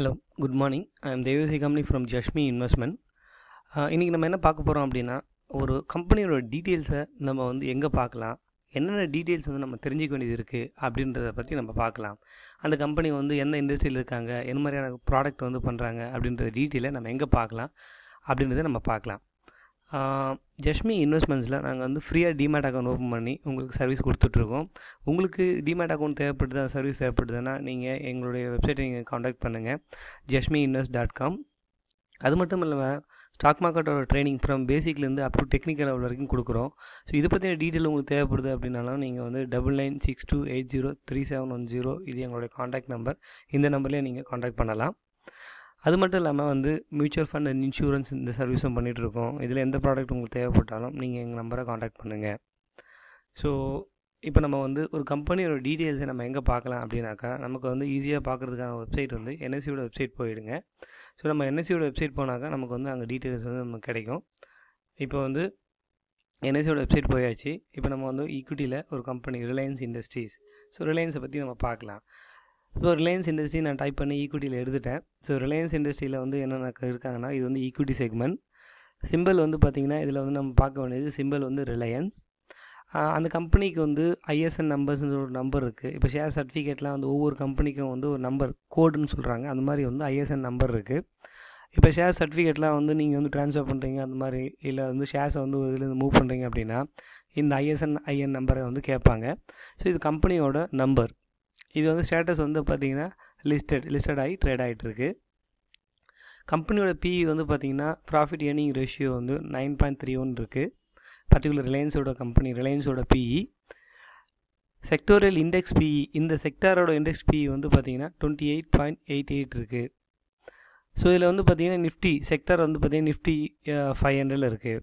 Hello good morning I am Devasi company from Jashmi investment இன்றைக்கி நம்ம என்ன பார்க்க போகிறோம் அப்படின்னா ஒரு கம்பெனியோட டீட்டெயில்ஸை நம்ம வந்து எங்கே பார்க்கலாம்? என்னென்ன டீட்டெயில்ஸ் வந்து நம்ம தெரிஞ்சிக்க வேண்டியது இருக்குது அப்படின்றத பற்றி நம்ம பார்க்கலாம். அந்த கம்பெனி வந்து எந்த இண்டஸ்ட்ரியில் இருக்காங்க? என்ன மாதிரியான ப்ராடக்ட் வந்து பண்ணுறாங்க அப்படின்ற டீட்டெயிலை நம்ம எங்கே பார்க்கலாம்? அப்படின்றத நம்ம பார்க்கலாம். ஜஷ்மி இன்வெஸ்ட்மெண்ட்ஸில் நாங்கள் வந்து ஃப்ரீயாக டிமேட் அக்கௌண்ட் ஓப்பன் பண்ணி உங்களுக்கு சர்வீஸ் கொடுத்துட்ருக்கோம். உங்களுக்கு டிமேட் அக்கௌண்ட் தேவைப்படுது அந்த சர்வீஸ் தேவைப்படுதுன்னா நீங்கள் எங்களுடைய வெப்சைட்டை நீங்கள் காண்டாக்ட் பண்ணுங்கள் ஜஷ்மி இன்வெஸ்ட் டாட் காம் அது மட்டும் இல்லாமல் ஸ்டாக் மார்க்கெட்டோட ட்ரைனிங் ஃப்ரம் பேசிக்லேருந்து அப் டு டெக்னிக்கல் லெவல் வரைக்கும் கொடுக்குறோம். ஸோ இதை பற்றின டீட்டெயில் உங்களுக்கு தேவைப்படுது அப்படின்னாலும் நீங்கள் வந்து double nine six two eight zero three seven one zero இது எங்களுடைய காண்டாக்ட் நம்பர் இந்த நம்பர்லேயே நீங்கள் காண்டாக்ட் பண்ணலாம். அது மட்டும் இல்லாமல் வந்து மியூச்சுவல் ஃபண்ட் அண்ட் இன்சூரன்ஸ் இந்த சர்வீஸும் பண்ணிகிட்ருக்கோம் இதில் எந்த ப்ராடக்ட் உங்களுக்கு தேவைப்பட்டாலும் நீங்கள் எங்கள் நம்பரை காண்டாக்ட் பண்ணுங்கள் ஸோ இப்போ நம்ம வந்து ஒரு கம்பெனியோட டீட்டெயில்ஸை நம்ம எங்கே பார்க்கலாம் அப்படின்னாக்கா நமக்கு வந்து ஈஸியாக பார்க்குறதுக்கான வெப்சைட் வந்து என்எஸ்சியோட வெப்சைட் போயிடுங்க. ஸோ நம்ம என்எஸ்சியோட வெப்சைட் போனாக்கா நமக்கு வந்து அங்கே டீட்டெயில்ஸ் வந்து நமக்கு கிடைக்கும். இப்போ வந்து என்எஸ்சியோட வெப்சைட் போயாச்சு. இப்போ நம்ம வந்து ஈக்விட்டியில் ஒரு கம்பெனி ரிலையன்ஸ் இண்டஸ்ட்ரீஸ் ஸோ ரிலையன்ஸை பற்றி நம்ம பார்க்கலாம். இப்போ ரிலையன்ஸ் இண்டஸ்ட்ரி நான் டைப் பண்ணி ஈக்குவிட்டியில் எடுத்துட்டேன். ஸோ ரிலையன்ஸ் இண்டஸ்ட்ரியில் வந்து என்னென்ன இருக்காங்கன்னா இது வந்து ஈக்விட்டி செக்மெண்ட் சிம்பிள் வந்து பார்த்திங்கன்னா இதில் வந்து நம்ம பார்க்க வேண்டியது சிம்பிள் வந்து ரிலையன்ஸ் அந்த கம்பெனிக்கு வந்து ஐஎஸ்என் நம்பர்ஸ்னு ஒரு நம்பர் இருக்குது இப்போ ஷேர் சர்டிஃபிகேட்லாம் வந்து ஒவ்வொரு கம்பெனிக்கும் வந்து ஒரு நம்பர் கோடுன்னு சொல்கிறாங்க அந்த மாதிரி வந்து ஐஎஸ்என் நம்பர் இருக்குது இப்போ ஷேர் சர்டிஃபிகேட்லாம் வந்து நீங்கள் வந்து ட்ரான்ஸ்ஃபர் பண்ணுறீங்க அந்த மாதிரி இல்லை வந்து ஷேர்ஸை வந்து ஒரு இதுலேருந்து மூவ் பண்ணுறீங்க அப்படின்னா இந்த ஐஎஸ்என் ஐஎன் நம்பரை வந்து கேட்பாங்க. ஸோ இது கம்பெனியோட நம்பர் இது வந்து ஸ்டேட்டஸ் வந்து பார்த்திங்கன்னா லிஸ்டட் லிஸ்டட் ஆகி ட்ரேட் ஆகிட்டுருக்கு கம்பெனியோட பிஇ வந்து பார்த்திங்கன்னா ப்ராஃபிட் ஏர்னிங் ரேஷியோ வந்து நைன் பாயிண்ட் த்ரீ ஒன் இருக்குது பர்டிகுலர் ரிலையன்ஸோட கம்பெனி ரிலையன்ஸோட பிஇ செக்டோரியல் இண்டெக்ஸ் பிஇ இந்த செக்டாரோட இண்டெக்ஸ் பிஇ வந்து பார்த்திங்கன்னா twenty eight point eight eight இருக்குது ஸோ இதில் வந்து பார்த்திங்கன்னா நிஃப்டி செக்டார் வந்து பார்த்திங்கன்னா நிஃப்டி ஃபைவ் ஹண்ட்ரடில் இருக்குது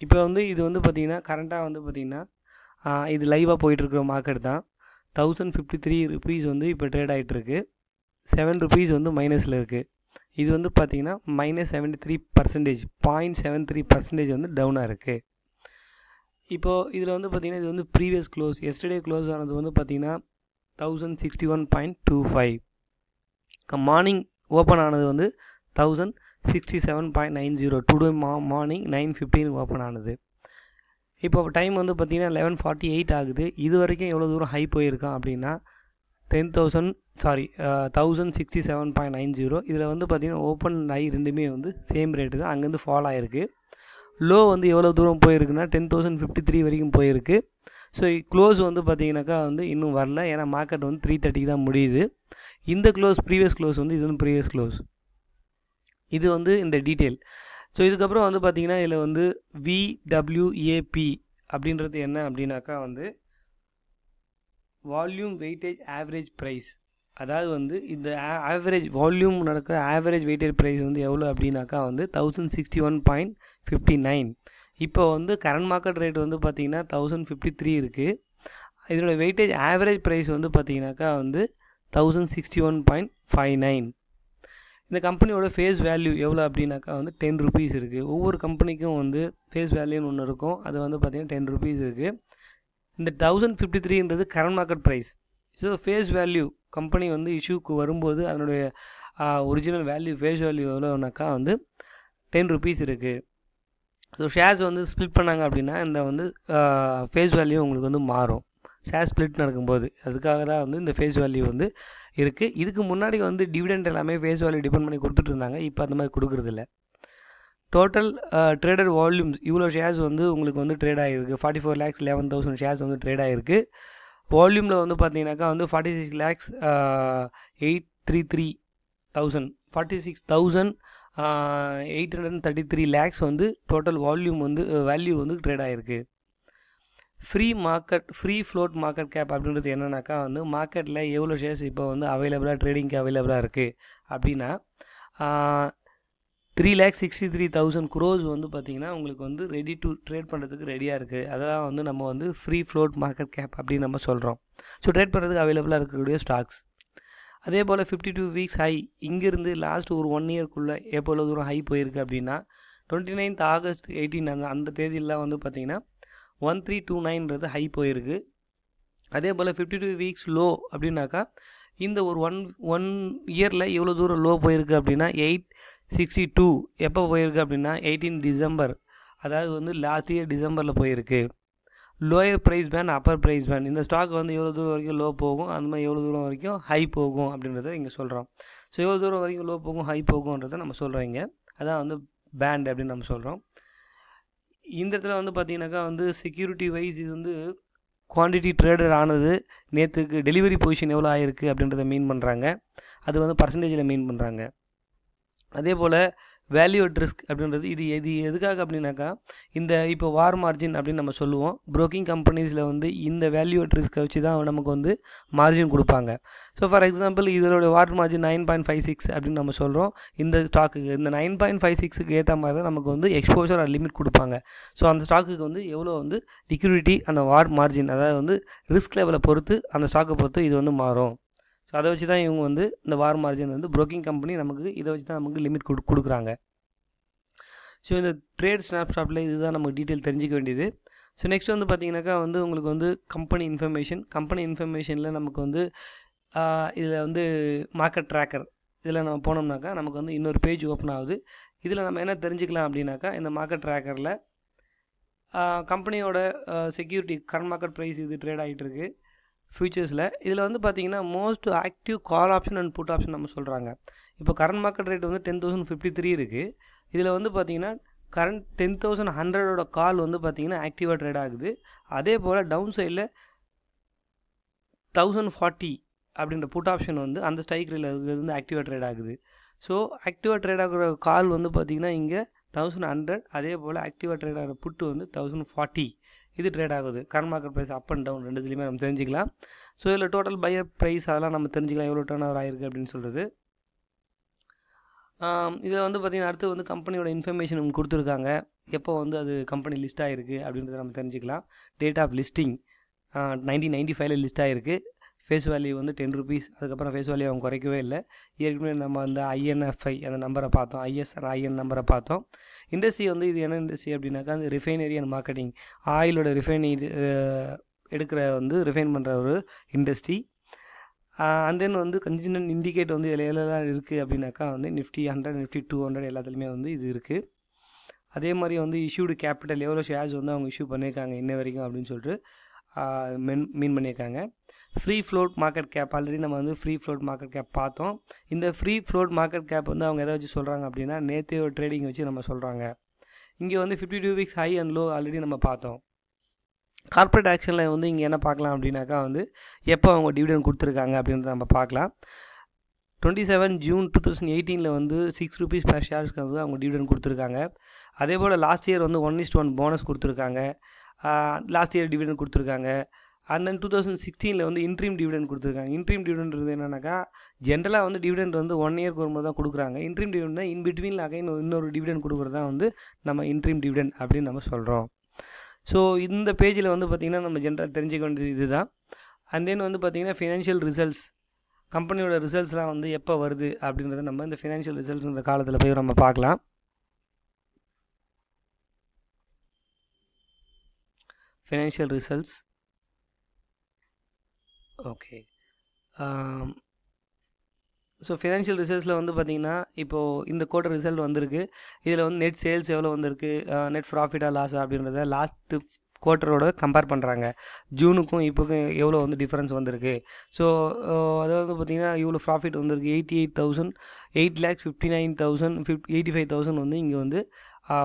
இப்போ வந்து இது வந்து பார்த்திங்கன்னா கரண்ட்டாக வந்து பார்த்திங்கன்னா இது லைவாக போயிட்டுருக்கிற மார்க்கெட் தான். தௌசண்ட் ஃபிஃப்டி த்ரீ ருபீஸ் வந்து இப்போ ட்ரேட் ஆகிட்டுருக்கு செவன் ருபீஸ் வந்து மைனஸில் இருக்குது இது வந்து பார்த்திங்கன்னா minus seventy three percentage point seven three percentage வந்து டவுனாக இருக்குது இப்போது இதில் வந்து பார்த்திங்கன்னா இது வந்து ப்ரீவியஸ் க்ளோஸ் எஸ்டர்டே க்ளோஸ் ஆனது வந்து பார்த்திங்கன்னா thousand sixty one point two five morning open ஆனது வந்து thousand sixty seven point nine zero today மா மார்னிங் நைன் ஃபிஃப்டீன் ஓப்பன் ஆனது. இப்போ டைம் வந்து பார்த்திங்கன்னா லெவன் ஃபார்ட்டி எயிட் ஆகுது. இது வரைக்கும் எவ்வளோ தூரம் ஹை போயிருக்கான் அப்படின்னா ten thousand sorry thousand sixty seven point nine zero இதில் வந்து பார்த்திங்கன்னா ஓப்பன் ஐ ரெண்டுமே வந்து சேம் ரேட்டு தான். அங்கேருந்து ஃபால் ஆகிருக்கு லோ வந்து எவ்வளோ தூரம் போயிருக்குன்னா டென் தௌசண்ட் ஃபிஃப்டி த்ரீ வரைக்கும் போயிருக்கு. ஸோ க்ளோஸ் வந்து பார்த்திங்கனாக்கா வந்து இன்னும் வரல. ஏன்னா மார்க்கெட் வந்து த்ரீ தேர்ட்டிக்கு தான் முடியுது. இந்த க்ளோஸ் ப்ரீவியஸ் க்ளோஸ் வந்து இது வந்து ப்ரீவியஸ் க்ளோஸ் இது வந்து இந்த டீட்டெயில் ஸோ இதுக்கப்புறம் வந்து பார்த்திங்கன்னா இதில் வந்து விடபிள்யூஏபி அப்படின்றது என்ன அப்படின்னாக்கா வந்து வால்யூம் வெயிட்டேஜ் ஆவரேஜ் ப்ரைஸ் அதாவது வந்து இந்த ஆவரேஜ் வால்யூம் நடக்கிற ஆவரேஜ் வெயிட்டேஜ் ப்ரைஸ் வந்து எவ்வளோ அப்படின்னாக்கா வந்து thousand sixty one point fifty nine இப்போ வந்து கரண்ட் மார்க்கெட் ரேட் வந்து பார்த்திங்கன்னா தௌசண்ட் ஃபிஃப்டி த்ரீ இருக்குது இதனோட வெயிட்டேஜ் ஆவரேஜ் ப்ரைஸ் வந்து பார்த்திங்கனாக்கா வந்து thousand sixty one point five nine இந்த கம்பெனியோட ஃபேஸ் வேல்யூ எவ்வளோ அப்படின்னாக்கா வந்து டென் ருபீஸ் இருக்குது ஒவ்வொரு கம்பெனிக்கும் வந்து ஃபேஸ் வேல்யூன்னு ஒன்று இருக்கும். அது வந்து பார்த்திங்கன்னா டென் ருபீஸ் இருக்குது இந்த thousand fifty த்ரீன்றது current market price so face value company வந்து இஷ்யூக்கு வரும்போது அதனுடைய ஒரிஜினல் வேல்யூ ஃபேஸ் வேல்யூ எவ்வளோனாக்கா வந்து டென் ருபீஸ் இருக்குது ஸோ ஷேர்ஸ் வந்து ஸ்ப்ளிட் பண்ணாங்க அப்படின்னா இந்த வந்து ஃபேஸ் வேல்யூ உங்களுக்கு வந்து மாறும். ஷேர் ஸ்ப்ளிட் நடக்கும்போது. அதுக்காக தான் வந்து இந்த ஃபேஸ் வேல்யூ வந்து இருக்குது இதுக்கு முன்னாடி வந்து டிவிடெண்ட் எல்லாமே ஃபேஸ் வேல்யூ டிபெண்ட் பண்ணி கொடுத்துட்டு இருந்தாங்க. இப்போ அந்த மாதிரி கொடுக்குறதில்ல டோட்டல் ட்ரேடட் வால்யூம்ஸ் இவ்வளோ ஷேர்ஸ் வந்து உங்களுக்கு வந்து ட்ரேட் ஆகிருக்கு forty four lakhs eleven thousand shares வந்து ட்ரேட் ஆகிருக்கு வால்யூமில் வந்து பார்த்தீங்கன்னாக்கா வந்து forty six lakhs eight three three thousand forty six thousand eight hundred and thirty three lakhs வந்து டோட்டல் வால்யூம் வந்து வேல்யூ வந்து ட்ரேட் ஆகிருக்கு free market free float market cap அப்படின்றது என்னென்னாக்கா வந்து மார்க்கெட்டில் எவ்வளோ ஷேர்ஸ் இப்போ வந்து அவைலபிளாக ட்ரேடிங்க்கு அவைலபிளாக இருக்குது அப்படின்னா three lakh sixty three thousand crores வந்து பார்த்திங்கன்னா உங்களுக்கு வந்து ரெடி டு ட்ரேட் பண்ணுறதுக்கு ரெடியாக இருக்குது அதெல்லாம் வந்து நம்ம வந்து ஃப்ரீ ஃப்ளோட் மார்க்கெட் கேப் அப்படின்னு நம்ம சொல்கிறோம் ஸோ ட்ரேட் பண்ணுறதுக்கு அவைலபிளாக இருக்கக்கூடிய ஸ்டாக்ஸ் அதே போல் ஃபிஃப்டி டூ வீக்ஸ் ஹை இங்கேருந்து லாஸ்ட் ஒரு ஒன் இயர்க்குள்ளே எவ்வளோ தூரம் ஹை போயிருக்கு அப்படின்னா டுவெண்ட்டி நைன்த் ஆகஸ்ட் எயிட்டீன் அந்த அந்த தேதியிலாம் வந்து பார்த்திங்கன்னா ஒன் த்ரீ டூ நைன்றது ஹை போயிருக்கு. அதே போல் ஃபிஃப்டி டூ வீக்ஸ் லோ அப்படின்னாக்கா இந்த ஒரு ஒன் ஒன் இயரில் எவ்வளோ தூரம் லோ போயிருக்கு அப்படின்னா எயிட் சிக்ஸ்டி டூ எப்போ போயிருக்கு அப்படின்னா எயிட்டீன் டிசம்பர் அதாவது வந்து லாஸ்ட் இயர் டிசம்பரில் போயிருக்கு. Lower price band upper price band இந்த ஸ்டாக் வந்து எவ்வளோ தூரம் வரைக்கும் லோ போகும். அந்த மாதிரி எவ்வளோ தூரம் வரைக்கும் ஹை போகும் அப்படின்றத இங்கே சொல்கிறோம் ஸோ எவ்வளோ தூரம் வரைக்கும் லோ போகும் ஹை போகும்ன்றதை நம்ம சொல்கிறோம் இங்கே. அதான் வந்து பேண்ட் அப்படின்னு நம்ம சொல்கிறோம் இந்த இடத்துல வந்து பார்த்தீங்கன்னாக்கா வந்து செக்யூரிட்டி வைஸ் இது வந்து குவான்டிட்டி ட்ரேடர் ஆனது நேற்றுக்கு டெலிவரி பொசிஷன் எவ்வளோ ஆயிருக்கு அப்படின்றத மீன் பண்ணுறாங்க அது வந்து பர்சன்டேஜில் மீன் பண்ணுறாங்க அதே போல் வேல்யூ அட் ரிஸ்க் அப்படின்றது இது எது எதுக்காக அப்படின்னாக்கா இந்த இப்போ வார் மார்ஜின் அப்படின்னு நம்ம சொல்லுவோம். ப்ரோக்கிங் கம்பெனிஸில் வந்து இந்த வேல்யூ அட் ரிஸ்க்கை வச்சு தான் நமக்கு வந்து மார்ஜின் கொடுப்பாங்க. ஸோ ஃபார் எக்ஸாம்பிள் இதோட VAR margin nine point five six அப்படின்னு நம்ம சொல்கிறோம் இந்த ஸ்டாக்குக்கு இந்த நைன் பாயிண்ட் ஃபைவ் சிக்ஸுக்கு ஏற்ற மாதிரி தான் நமக்கு வந்து எக்ஸ்போஷர் லிமிட் கொடுப்பாங்க. ஸோ அந்த ஸ்டாக்குக்கு வந்து எவ்வளோ வந்து லிக்விடிட்டி அந்த வார் மார்ஜின் அதாவது வந்து ரிஸ்க் லெவலை பொறுத்து அந்த ஸ்டாக்கை பொறுத்து இது வந்து மாறும். ஸோ அதை வச்சு தான் இவங்க வந்து இந்த வார் மார்ஜின் வந்து ப்ரோக்கிங் கம்பெனி நமக்கு இதை வச்சு தான் நமக்கு லிமிட் கொடு கொடுக்குறாங்க. ஸோ இந்த ட்ரேட் ஸ்னாப்ஷாட்டில் இதுதான் நமக்கு டீட்டெயில் தெரிஞ்சிக்க வேண்டியது. ஸோ நெக்ஸ்ட் வந்து பார்த்தீங்கன்னாக்கா வந்து உங்களுக்கு வந்து கம்பெனி இன்ஃபர்மேஷன் கம்பெனி இன்ஃபர்மேஷனில் நமக்கு வந்து இதில் வந்து மார்க்கெட் ட்ராக்கர் இதில் நம்ம போனோம்னாக்கா நமக்கு வந்து இன்னொரு பேஜ் ஓப்பன் ஆகுது. இதில் நம்ம என்ன தெரிஞ்சுக்கலாம் அப்படின்னாக்கா இந்த மார்க்கெட் ட்ராக்கரில் கம்பெனியோட செக்யூரிட்டி கரண்ட் மார்க்கெட் ப்ரைஸ் இது ட்ரேட் ஆகிட்டு இருக்குது ஃபியூச்சர்ஸில். இதில் வந்து பார்த்தீங்கன்னா most active call option and put option நம்ம சொல்கிறாங்க இப்போ கரண்ட் மார்க்கெட் ரேட் வந்து டென் தௌசண்ட் ஃபிஃப்டி த்ரீ இருக்குது இதில் வந்து பார்த்தீங்கன்னா கரண்ட் டென் தௌசண்ட் ஹண்ட்ரடோட கால் வந்து பார்த்தீங்கன்னா ஆக்டிவாக ட்ரேட் ஆகுது. அதே போல் டவுன் சைடில் தௌசண்ட் ஃபார்ட்டி அப்படின்ற புட் ஆப்ஷன் வந்து அந்த ஸ்ட்ரைக் ரேட்டில் வந்து ஆக்டிவாக ட்ரேட் ஆகுது. ஸோ ஆக்டிவாக ட்ரேட் ஆகிற கால் வந்து பார்த்திங்கன்னா இங்கே தௌசண்ட் ஹண்ட்ரட் அதே போல் ஆக்டிவாக ட்ரேட் ஆகிற புட்டு வந்து தௌசண்ட் ஃபார்ட்டி இது ட்ரேட் ஆகுது. Current market price up and down ரெண்டுத்துலையுமே நம்ம தெரிஞ்சிக்கலாம். ஸோ இதில் டோட்டல் பையர் ப்ரைஸ் அதெல்லாம் நம்ம தெரிஞ்சிக்கலாம். எவ்வளோ டர்ன் ஓவர் ஆயிருக்கு அப்படின்னு சொல்கிறது இதில் வந்து பார்த்திங்கன்னா அடுத்து வந்து கம்பெனியோட இன்ஃபர்மேஷன் கொடுத்துருக்காங்க. எப்போ வந்து அது கம்பெனி லிஸ்ட் ஆகிருக்கு அப்படின்றத நம்ம தெரிஞ்சுக்கலாம். Date of listing nineteen ninety ஃபைவ்ல லிஸ்ட் ஆகிருக்கு ஃபேஸ் வேல்யூ வந்து டென் ருபீஸ் அதுக்கப்புறம் ஃபேஸ் வேல்யூ அவங்க குறைக்கவே இல்லை. ஏற்கனவே நம்ம அந்த ஐஎன்எஃப்ஐ அந்த நம்பரை பார்த்தோம். ஐஎஸ் ஐஎன் நம்பரை பார்த்தோம். இண்டஸ்ட்ரி வந்து இது என்ன இண்டஸ்ட்ரி அப்படின்னாக்கா அந்த ரிஃபைனரி அண்ட் மார்க்கெட்டிங் ஆயிலோட ரிஃபைனரி எடுக்கிற வந்து ரிஃபைன் பண்ணுற ஒரு இண்டஸ்ட்ரி அண்ட் தென் வந்து கன்சிஸ்டன்ட் இண்டிகேட் வந்து இதில் எல்லாம் இருக்குது அப்படின்னாக்கா வந்து Nifty hundred Nifty two hundred எல்லாத்துலேயுமே வந்து இது இருக்குது அதே மாதிரி வந்து இஷ்யூடு கேபிட்டல் எவ்வளோ ஷேர்ஸ் வந்து அவங்க இஷ்யூ பண்ணியிருக்காங்க இன்ன வரைக்கும் அப்படின்னு சொல்லிட்டு மென் மீன் பண்ணியிருக்காங்க. Free float market cap already நம்ம வந்து ஃப்ரீ ஃப்ளோட் மார்க்கெட் கேப் பார்த்தோம். இந்த ஃப்ரீ ஃப்ளோட் மார்க்கெட் கேப் வந்து அவங்க எதை வச்சு சொல்கிறாங்க அப்படின்னா நேற்று ட்ரேடிங் வச்சு நம்ம சொல்கிறாங்க இங்கே வந்து fifty two weeks high and low already நம்ம பார்த்தோம். கார்ப்பரேட் ஆக்ஷனில் வந்து இங்கே என்ன பார்க்கலாம் அப்படின்னாக்கா வந்து எப்போ அவங்க டிவிடன் கொடுத்துருக்காங்க அப்படின்றத நம்ம பார்க்கலாம். Twenty seven June two thousand எயிட்டீனில் வந்து சிக்ஸ் ருபீஸ் பர் ஷேர்ஸ்க்கு வந்து அவங்க டிவிடன் கொடுத்துருக்காங்க. அதே போல் லாஸ்ட் இயர் வந்து one is to one bonus கொடுத்துருக்காங்க. லாஸ்ட் இயர் டிவிடன் கொடுத்துருக்காங்க. அண்ட் தென் டூ தௌசண்ட் சிக்ஸ்டீனில் வந்து இன்ட்ரீம் டிவிடன் கொடுத்துருக்காங்க. இன்ட்ரீம் டிவிடன்றது என்னன்னாக்கா ஜென்ரலாக வந்து டிவிடெண்ட் வந்து ஒன் இயர்க்கு வரும்போது தான் கொடுக்குறாங்க. இன்ட்ரீம் டிவிடெண்ட் தான் இன் பிட்வீனில் அகைன் இன்னொரு டிவிடன் கொடுக்குறது தான் வந்து நம்ம இன்ட்ரீம் டிவிடெண்ட் அப்படின்னு நம்ம சொல்கிறோம் ஸோ இந்த பேஜில் வந்து பார்த்திங்கன்னா நம்ம ஜென்ரல் தெரிஞ்சுக்க வேண்டியது இதுதான். அண்ட் தென் வந்து பார்த்திங்கன்னா ஃபினான்ஷியல் ரிசல்ட்ஸ் கம்பெனியோட ரிசல்ட்ஸ்லாம் வந்து எப்போ வருது அப்படின்றத நம்ம இந்த ஃபினான்ஷியல் ரிசல்ட்ன்ற காலத்தில் போய் நம்ம பார்க்கலாம். Financial results okay so financial ரிசல்ட்ஸில் வந்து பார்த்திங்கன்னா இப்போது இந்த கோட்டர் ரிசல்ட் வந்திருக்கு. இதில் வந்து நெட் சேல்ஸ் எவ்வளோ வந்திருக்கு? நெட் ப்ராஃபிட்டாக லாஸா அப்படின்றத லாஸ்ட்டு குவார்ட்டரோட கம்பேர் பண்ணுறாங்க ஜூனுக்கும் இப்போக்கும் எவ்வளோ வந்து டிஃப்ரென்ஸ் வந்திருக்கு? ஸோ அதாவது வந்து பார்த்திங்கன்னா இவ்வளோ ப்ராஃபிட் வந்திருக்கு. Eighty eight thousand eight lakhs fifty nine thousand fifty eighty five thousand வந்து இங்கே வந்து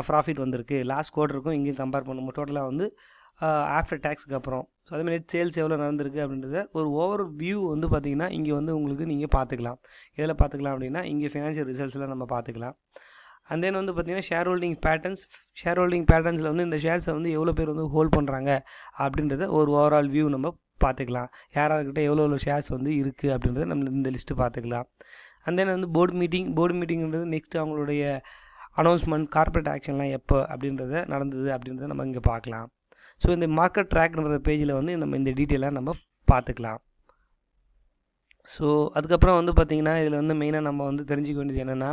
ப்ராஃபிட் வந்திருக்கு. லாஸ்ட் குவார்ட்டருக்கும் இங்கே கம்பேர் பண்ணும்போது டோட்டலாக வந்து ஆஃப்டர் டேக்ஸுக்கு அப்புறம். ஸோ அதேமாதிரி நெட் சேல்ஸ் எவ்வளோ நடந்திருக்கு அப்படின்றத ஒரு ஓவர் வியூ வந்து பார்த்திங்கன்னா இங்கே வந்து உங்களுக்கு நீங்கள் பார்த்துக்கலாம் எதில் பார்த்துக்கலாம் அப்படின்னா இங்கே ஃபினான்ஷியல் ரிசல்ட்ஸ்லாம் நம்ம பார்த்துக்கலாம் அண்ட் தென் வந்து பார்த்திங்கன்னா share holding patterns share holding பேட்டர்ன்ஸில் வந்து இந்த ஷேர்ஸை வந்து எவ்வளோ பேர் வந்து ஹோல்ட் பண்ணுறாங்க அப்படின்றத ஒரு ஓவரால் வியூ நம்ம பார்த்துக்கலாம் யாராருக்கிட்ட எவ்வளோ எவ்வளோ ஷேர்ஸ் வந்து இருக்குது அப்படின்றத நம்ம இந்த லிஸ்ட்டு பார்த்துக்கலாம் அண்ட் தென் வந்து போர்டு மீட்டிங் போர்டு மீட்டிங்கிறது நெக்ஸ்ட் அவங்களுடைய அனௌன்ஸ்மெண்ட் கார்பரேட் ஆக்ஷன்லாம் எப்போ அப்படின்றத நடந்தது அப்படின்றத நம்ம இங்கே பார்க்கலாம் ஸோ இந்த மார்க்கெட் ட்ராக்ன்ற பேஜில் வந்து நம்ம இந்த டீட்டெயிலாக நம்ம பார்த்துக்கலாம். ஸோ அதுக்கப்புறம் வந்து பார்த்திங்கன்னா இதில் வந்து மெயினாக நம்ம வந்து தெரிஞ்சிக்க வேண்டியது என்னென்னா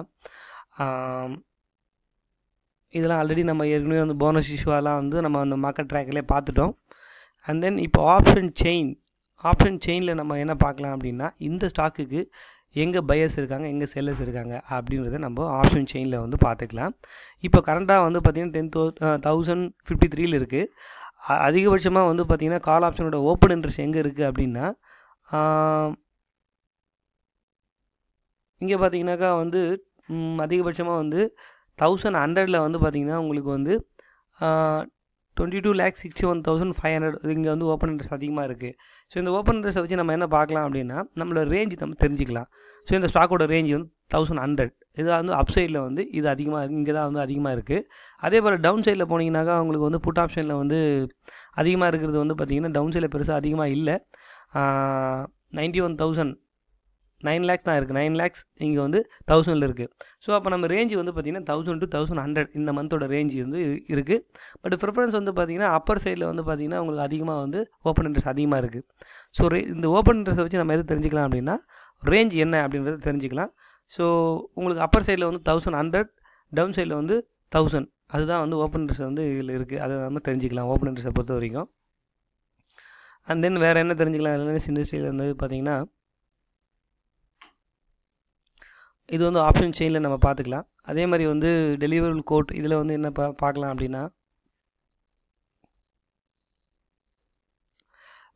இதெல்லாம் ஆல்ரெடி நம்ம ஏற்கனவே வந்து போனஸ் இஷ்யூவெல்லாம் வந்து நம்ம அந்த மார்க்கெட் ட்ராக்லேயே பார்த்துட்டோம். அண்ட் தென் இப்போ ஆப்ஷன் செயின் ஆப்ஷன் செயினில் நம்ம என்ன பார்க்கலாம் அப்படின்னா இந்த ஸ்டாக்குக்கு எங்கே பையர்ஸ் இருக்காங்க எங்கே செல்லர்ஸ் இருக்காங்க அப்படின்றத நம்ம ஆப்ஷன் செயினில் வந்து பார்த்துக்கலாம். இப்போ கரண்ட்டாக வந்து பார்த்திங்கன்னா டென் தௌ தௌசண்ட் ஃபிஃப்டி த்ரீல இருக்குது அதிகபட்சமாக வந்து பார்த்திங்கன்னா கால் ஆப்ஷனோட ஓப்பன் இன்ட்ரெஸ்ட் எங்கே இருக்குது அப்படின்னா இங்கே பார்த்தீங்கன்னாக்கா வந்து அதிகபட்சமாக வந்து தௌசண்ட் ஹண்ட்ரடில் வந்து பார்த்திங்கன்னா உங்களுக்கு வந்து twenty two lakh sixty one thousand five hundred இங்கே வந்து ஓப்பன் இன்ட்ரெஸ்ட் அதிகமாக இருக்குது ஸோ இந்த ஓப்பன் இன்ட்ரெஸ்ட்டை வச்சு நம்ம என்ன பார்க்கலாம் அப்படின்னா நம்மளோட ரேஞ்ச் நம்ம தெரிஞ்சுக்கலாம். ஸோ இந்த ஸ்டாக்கோட ரேஞ்ச் வந்து தௌசண்ட் ஹண்ட்ரட் இது வந்து அப் சைடில் வந்து இது அதிகமாக இங்கே தான் வந்து அதிகமாக இருக்குது அதே போல் டவுன் சைடில் போனீங்கன்னாக்கா உங்களுக்கு வந்து புட் ஆப்ஷனில் வந்து அதிகமாக இருக்கிறது வந்து பார்த்திங்கன்னா டவுன் சைடில் பெருசாக அதிகமாக இல்லை. Ninety one thousand nine lakhs தான் இருக்குது நைன் லேக்ஸ் இங்கே வந்து தௌசண்டில் இருக்குது ஸோ அப்போ நம்ம ரேஞ்சு வந்து பார்த்திங்கன்னா தௌசண்ட் டு தௌசண்ட் ஹண்ட்ரட் இந்த மந்தோட ரேஞ்ச் வந்து இருக்குது பட் ப்ரிஃபரன்ஸ் வந்து பார்த்திங்கன்னா அப்பர் சைடில் வந்து பார்த்திங்கன்னா உங்களுக்கு அதிகமாக வந்து ஓப்பன் இன்ட்ரெஸ்ட் அதிகமாக இருக்குது ஸோ ரே இந்த ஓப்பன் இன்ட்ரெஸ்ட்டை வச்சு நம்ம எது தெரிஞ்சுக்கலாம் அப்படின்னா ரேஞ்ச் என்ன அப்படின்றத தெரிஞ்சுக்கலாம். ஸோ உங்களுக்கு அப்பர் சைடில் வந்து தௌசண்ட் ஹண்ட்ரட் டவுன் சைடில் வந்து தௌசண்ட் அதுதான் வந்து ஓப்பன் இன்ட்ரெஸ்ட் வந்து இதில் இருக்குது அதை நம்ம தெரிஞ்சுக்கலாம் ஓப்பன் இன்ட்ரெஸ்ட்டை பொறுத்த வரைக்கும். அண்ட் தென் வேறு என்ன தெரிஞ்சுக்கலாம்? ரிலையன்ஸ் இண்டஸ்ட்ரியில் வந்து பார்த்திங்கன்னா இது வந்து ஆப்ஷன் செயினில் நம்ம பார்த்துக்கலாம். அதே மாதிரி வந்து டெலிவரபிள் கோட் இதில் வந்து என்ன பா பார்க்கலாம் அப்படின்னா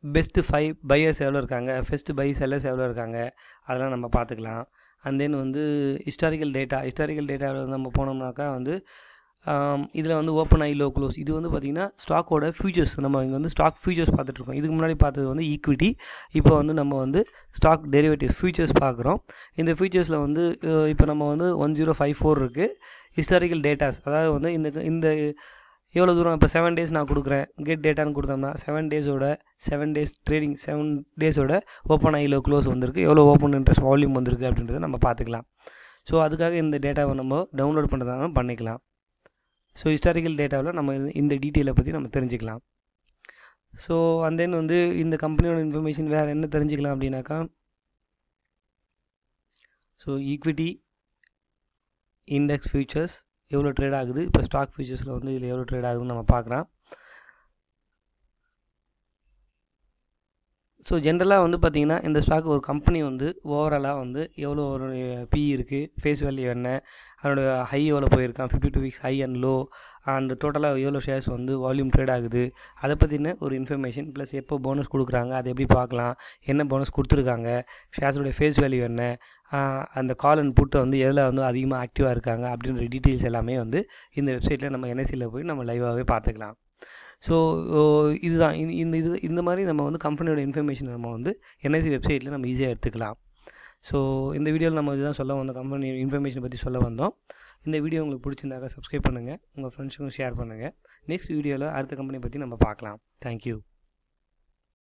பெஸ்ட்டு ஃபைவ் பையர்ஸ் எவ்வளோ இருக்காங்க? ஃபஸ்ட்டு பை செல்லர்ஸ் எவ்வளோ இருக்காங்க? அதெல்லாம் நம்ம பார்த்துக்கலாம். அண்ட் தென் வந்து ஹிஸ்டாரிக்கல் டேட்டா ஹிஸ்டாரிக்கல் டேட்டாவில் நம்ம போனோம்னாக்கா வந்து இதில் வந்து ஓப்பன் ஐ லோ க்ளோஸ் இது வந்து பார்த்திங்கன்னா ஸ்டாக்கோட ஃபியூச்சர்ஸ் நம்ம இங்கே வந்து ஸ்டாக் ஃபியூச்சர்ஸ் பார்த்துட்ருக்கோம். இதுக்கு முன்னாடி பார்த்தது வந்து ஈக்விட்டி இப்போ வந்து நம்ம வந்து ஸ்டாக் டெரிவேட்டிவ் ஃபியூச்சர்ஸ் பார்க்குறோம். இந்த ஃபியூச்சர்ஸில் வந்து இப்போ நம்ம வந்து ஒன் ஜீரோ ஃபைவ் ஃபோர் இருக்குது ஹிஸ்டாரிக்கல் டேட்டாஸ் அதாவது வந்து இந்த இந்த எவ்வளோ தூரம் இப்போ செவன் டேஸ் நான் கொடுக்குறேன். கெட் டேட்டான்னு கொடுத்தோம்னா செவன் டேஸோட செவன் டேஸ் ட்ரேடிங் செவன் டேஸோட ஓப்பன் ஐலோ க்ளோஸ் வந்திருக்கு. எவ்வளோ ஓப்பன் இன்ட்ரெஸ்ட் வால்யூம் வந்திருக்கு அப்படின்றத நம்ம பார்த்துக்கலாம். ஸோ அதுக்காக இந்த டேட்டாவை நம்ம டவுன்லோட் பண்ணுறதாங்க பண்ணிக்கலாம். ஸோ ஹிஸ்டாரிக்கல் டேட்டாவில் நம்ம இந்த டீட்டெயிலை பற்றி நம்ம தெரிஞ்சுக்கலாம். ஸோ அண்ட் தென் வந்து இந்த கம்பெனியோட இன்ஃபர்மேஷன் வேறு என்ன தெரிஞ்சுக்கலாம் அப்படின்னாக்கா ஸோ ஈக்விட்டி இண்டெக்ஸ் ஃபியூச்சர்ஸ் எவ்வளோ ட்ரேட் ஆகுது? இப்போ ஸ்டாக் ஃபியூச்சர்ஸில் வந்து இதில் எவ்வளோ ட்ரேட் ஆகுதுன்னு நம்ம பார்க்குறோம் ஸோ ஜென்ரலாக வந்து பார்த்திங்கன்னா இந்த ஸ்டாக் ஒரு கம்பெனி வந்து ஓவராலாக வந்து எவ்வளோ ஒரு பிஇ இருக்குது ஃபேஸ் வேல்யூ என்ன? அதனோட ஹை எவ்வளோ போயிருக்கான்? Fifty two weeks high and low and டோட்டலாக எவ்வளோ ஷேர்ஸ் வந்து வால்யூம் ட்ரேட் ஆகுது? அதை பற்றின ஒரு இன்ஃபர்மேஷன் ப்ளஸ் எப்போ போனஸ் கொடுக்குறாங்க? அதை எப்படி பார்க்கலாம்? என்ன போனஸ் கொடுத்துருக்காங்க? ஷேர்ஸோடைய ஃபேஸ் வேல்யூ என்ன? அந்த கால் அண்ட் புட்டை வந்து எதில் வந்து அதிகமாக ஆக்டிவாக இருக்காங்க? அப்படின்ற டீட்டெயில்ஸ் எல்லாமே வந்து இந்த வெப்சைட்டில் நம்ம என்எஸ்சியில் போய் நம்ம லைவாகவே பார்த்துக்கலாம். ஸோ இதுதான். இந்த இது இந்த மாதிரி நம்ம வந்து கம்பெனியோட இன்ஃபர்மேஷன் நம்ம வந்து என்ஐசி வெப்சைட்டில் நம்ம ஈஸியாக எடுத்துக்கலாம். ஸோ இந்த வீடியோவில் நம்ம இதுதான் சொல்ல வந்தோம். கம்பெனி இன்ஃபர்மேஷன் பற்றி சொல்ல வந்தோம். இந்த வீடியோ உங்களுக்கு பிடிச்சிருந்தாக்கா சப்ஸ்கிரைப் பண்ணுங்கள் உங்கள் ஃப்ரெண்ட்ஸுக்கும் ஷேர் பண்ணுங்கள் நெக்ஸ்ட் வீடியோவில் அடுத்த கம்பெனி பற்றி நம்ம பார்க்கலாம். தேங்க்யூ